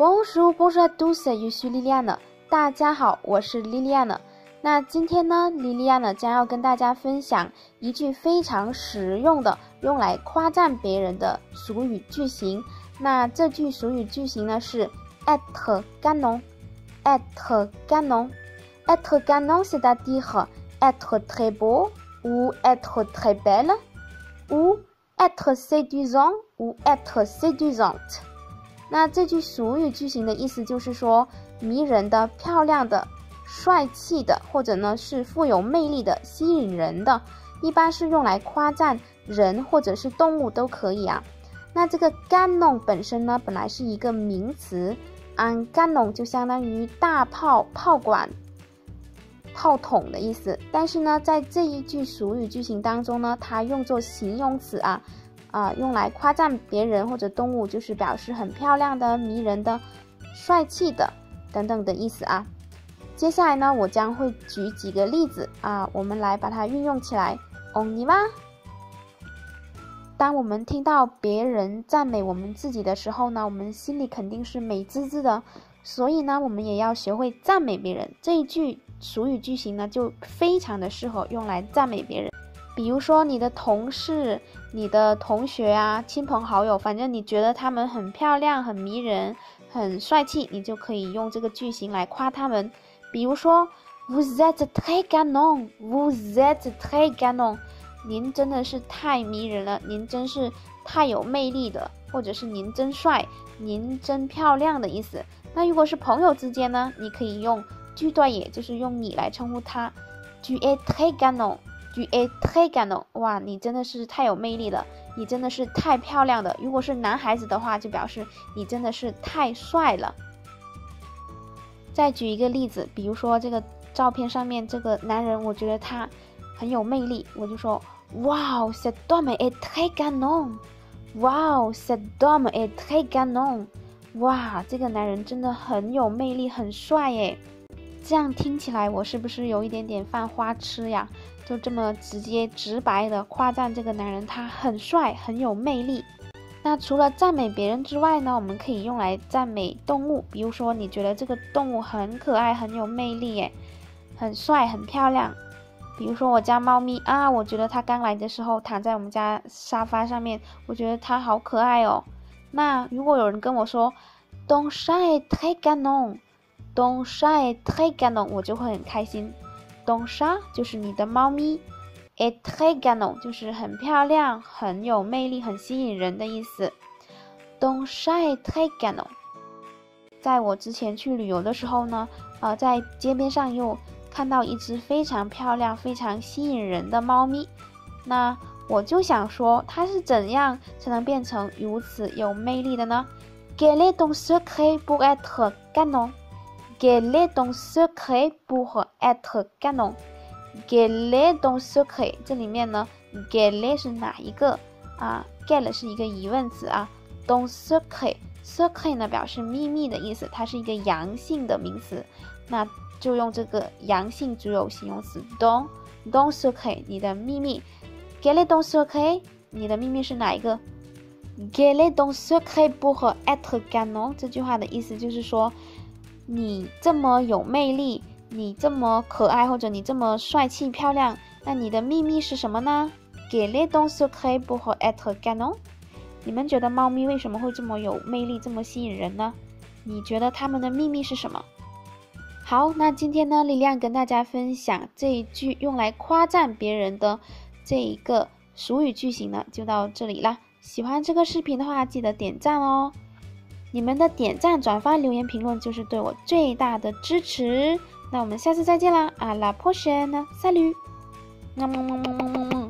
Bonjour, bonjour à tous, je suis Liliane。大家好，我是 Liliane。那今天呢，Liliane 将要跟大家分享一句非常实用的用来夸赞别人的俗语句型。那这句俗语句型呢是 être galant, être galant, être galant c'est-à-dire être très beau ou être très belle ou être séduisant ou être séduisante。那这句俗语句型的意思就是说，迷人的、漂亮的、帅气的，或者呢是富有魅力的、吸引人的，一般是用来夸赞人或者是动物都可以啊。那这个 ganon 本身呢，本来是一个名词，an ganon 就相当于大炮、炮管、炮筒的意思。但是呢，在这一句俗语句型当中呢，它用作形容词啊。啊，用来夸赞别人或者动物，就是表示很漂亮的、迷人的、帅气的等等的意思啊。接下来呢，我将会举几个例子啊，我们来把它运用起来。哦，你吗？当我们听到别人赞美我们自己的时候呢，我们心里肯定是美滋滋的。所以呢，我们也要学会赞美别人。这一句俗语句型呢，就非常的适合用来赞美别人。比如说你的同事、你的同学啊、亲朋好友，反正你觉得他们很漂亮、很迷人、很帅气，你就可以用这个句型来夸他们。比如说，Vous êtes très galant，Vous êtes très galant，您真的是太迷人了，您真是太有魅力的，或者是您真帅、您真漂亮的意思。那如果是朋友之间呢，你可以用句段，也就是用你来称呼他，Tu es très galant。举 a t a g a n o 哇，你真的是太有魅力了，你真的是太漂亮了。如果是男孩子的话，就表示你真的是太帅了。再举一个例子，比如说这个照片上面这个男人，我觉得他很有魅力，我就说，哇，c'est dommage a t a g a n o 哇，c'est dommage a t a g a n o 哇，这个男人真的很有魅力，很帅耶。这样听起来，我是不是有一点点犯花痴呀？就这么直接直白的夸赞这个男人，他很帅，很有魅力。那除了赞美别人之外呢，我们可以用来赞美动物。比如说，你觉得这个动物很可爱，很有魅力，耶，很帅，很漂亮。比如说我家猫咪啊，我觉得它刚来的时候躺在我们家沙发上面，我觉得它好可爱哦。那如果有人跟我说，Don't shy, take a on，Don't shy, take a on，我就会很开心。东沙就是你的猫咪，etregano 就是很漂亮、很有魅力、很吸引人的意思。东沙 etregano，在我之前去旅游的时候呢，呃，在街边上又看到一只非常漂亮、非常吸引人的猫咪，那我就想说，它是怎样才能变成如此有魅力的呢？Quel est ton secret pour être canon? Est ton secret pour être galant？Quel est ton secret？这里面呢，quel 是哪一个啊？quel 是一个疑问词啊。ton secret，secret 呢表示秘密的意思，它是一个阳性的名词，那就用这个阳性主有形容词 don don secret，你的秘密。Quel est ton secret？你的秘密是哪一个？Quel est ton secret pour être canon？这句话的意思就是说。你这么有魅力，你这么可爱，或者你这么帅气漂亮，那你的秘密是什么呢？Quel est ton secret pour être galant？你们觉得猫咪为什么会这么有魅力，这么吸引人呢？你觉得它们的秘密是什么？好，那今天呢，力量跟大家分享这一句用来夸赞别人的这一个俗语句型呢，就到这里啦。喜欢这个视频的话，记得点赞哦。你们的点赞、转发、留言、评论就是对我最大的支持。那我们下次再见啦！阿拉破雪呢？赛驴，么么么么么么。